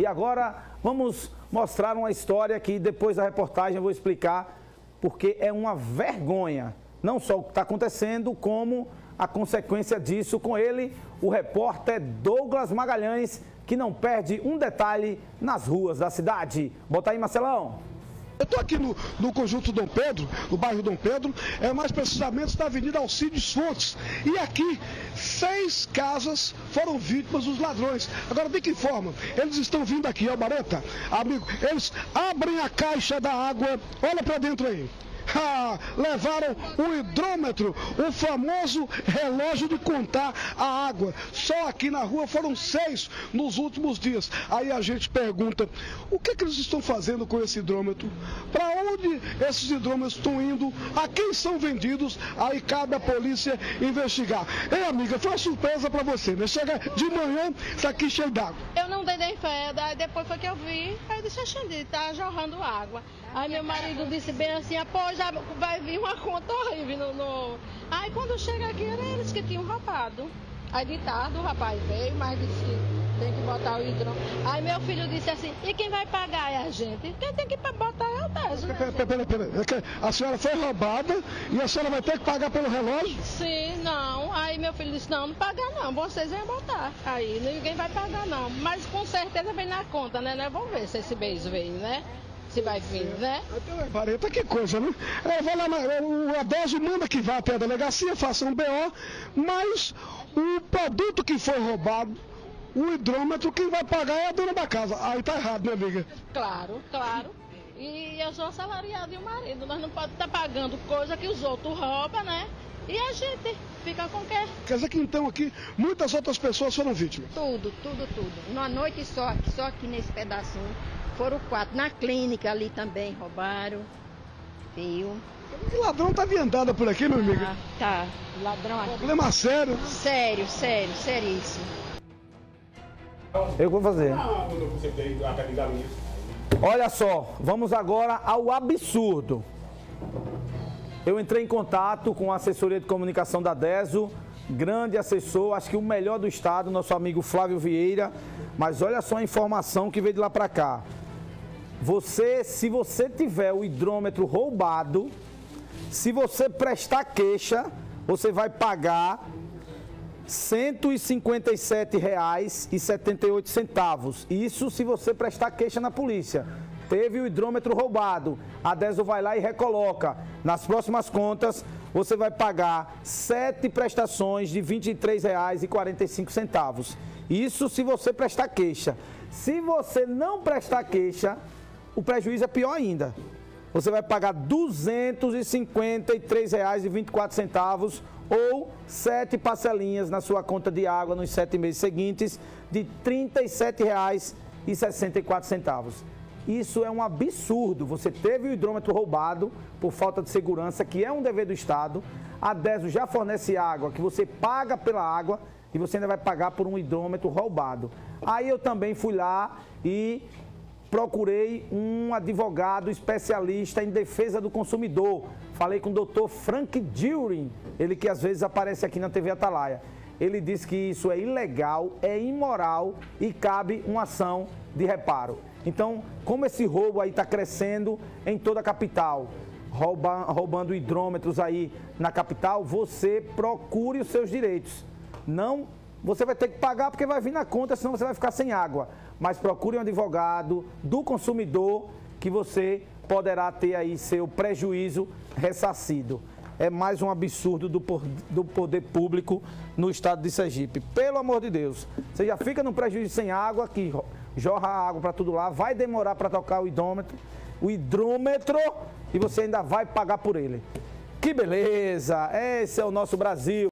E agora vamos mostrar uma história que depois da reportagem eu vou explicar porque é uma vergonha. Não só o que está acontecendo, como a consequência disso com ele, o repórter Douglas Magalhães, que não perde um detalhe nas ruas da cidade. Bota aí, Marcelão. Eu estou aqui no, no, conjunto Dom Pedro, no bairro Dom Pedro, é mais precisamente na Avenida Alcides Fontes. E aqui, seis casas foram vítimas dos ladrões. Agora, de que forma? Eles estão vindo aqui, ó, Bareta, amigo, eles abrem a caixa da água, olha para dentro aí. Ah, levaram o hidrômetro, o famoso relógio de contar a água. Só aqui na rua foram seis nos últimos dias. Aí a gente pergunta: o que, é que eles estão fazendo com esse hidrômetro? Para onde esses hidrômetros estão indo? A quem são vendidos? Aí cabe a polícia investigar. Ei, amiga, foi uma surpresa para você, né? Chega de manhã, tá aqui cheio d'água. Eu não dei nem fé, daí depois foi que eu vi, aí eu disse, Xandi, tá jorrando água. Aí meu marido disse bem assim, após já vai vir uma conta horrível no, no... Aí quando chega aqui, era eles que tinham roubado. Aí de tarde o rapaz veio, mas disse tem que botar o hidrômetro. Aí meu filho disse assim, e quem vai pagar é a gente? Quem tem que botar é o Tejo. Né, pera, pera, pera, é a senhora foi roubada e a senhora vai ter que pagar pelo relógio? Sim, não. Aí meu filho disse, não, não pagar não, vocês vão botar. Aí ninguém vai pagar não. Mas com certeza vem na conta, né? Vamos ver se esse beijo vem, né? Se vai vir, né? Então, Vareta, que coisa, né? É, vai lá, o Adésio manda que vá até a delegacia, faça um BO, mas o produto que foi roubado, o hidrômetro, quem vai pagar é a dona da casa. Aí tá errado, minha amiga? Claro, claro. E eu sou assalariado e o marido, nós não podemos estar tá pagando coisa que os outros roubam, né? E a gente fica com o quê? Quer dizer que então aqui muitas outras pessoas foram vítimas? Tudo, tudo, tudo. Numa noite só, só aqui nesse pedacinho foram quatro. Na clínica ali também roubaram. Viu? Que ladrão tá viandada por aqui, meu amigo? Ah, tá. Ladrão aqui. Problema sério. Sério, sério, seríssimo. Eu vou fazer. Olha só, vamos agora ao absurdo. Eu entrei em contato com a assessoria de comunicação da DESO, grande assessor, acho que o melhor do estado, nosso amigo Flávio Vieira. Mas olha só a informação que veio de lá para cá. Você, se você tiver o hidrômetro roubado, se você prestar queixa, você vai pagar R$ 157,78. Isso se você prestar queixa na polícia. Teve o hidrômetro roubado. A DESO vai lá e recoloca. Nas próximas contas, você vai pagar sete prestações de R$ 23,45. Isso se você prestar queixa. Se você não prestar queixa, o prejuízo é pior ainda. Você vai pagar R$ 253,24 ou sete parcelinhas na sua conta de água nos sete meses seguintes de R$ 37,64. Isso é um absurdo. Você teve o hidrômetro roubado por falta de segurança, que é um dever do Estado. A DESO já fornece água, que você paga pela água e você ainda vai pagar por um hidrômetro roubado. Aí eu também fui lá e procurei um advogado especialista em defesa do consumidor. Falei com o doutor Frank During, ele que às vezes aparece aqui na TV Atalaia. Ele disse que isso é ilegal, é imoral e cabe uma ação de reparo. Então, como esse roubo aí está crescendo em toda a capital, rouba, roubando hidrômetros aí na capital, você procure os seus direitos. Não, você vai ter que pagar porque vai vir na conta, senão você vai ficar sem água mas procure um advogado do consumidor que você poderá ter aí seu prejuízo ressarcido. É mais um absurdo do, do poder público no estado de Sergipe. Pelo amor de Deus. Você já fica no prejuízo sem água, que jorra água para tudo lá, vai demorar para tocar o hidrômetro, o hidrômetro, e você ainda vai pagar por ele. Que beleza! Esse é o nosso Brasil.